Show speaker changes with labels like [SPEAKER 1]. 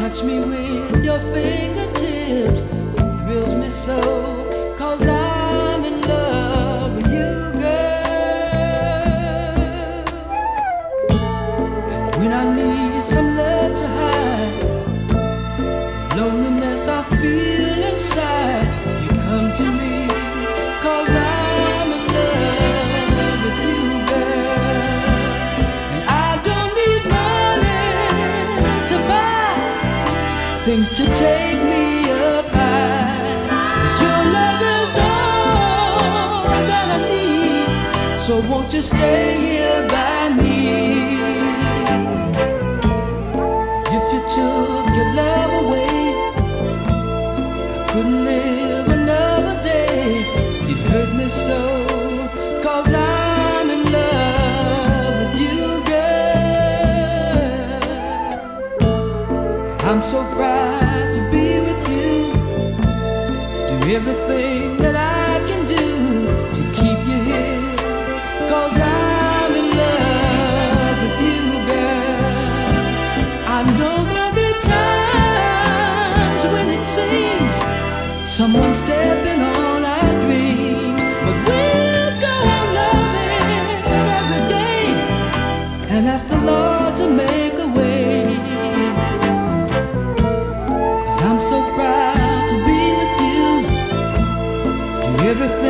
[SPEAKER 1] Touch me with your fingertips. It thrills me so. Cause I'm in love with you, girl. And when I need things to take me high. 'Cause your love is all that I need. So won't you stay here by me? If you took your love away, I couldn't live another day. It hurt me so. I'm so proud to be with you. Do everything that I can do to keep you here. Cause I'm in love with you, girl. I know there'll be times when it seems someone's stepping on our dreams. But we'll go on loving every day and ask the Lord to make everything that I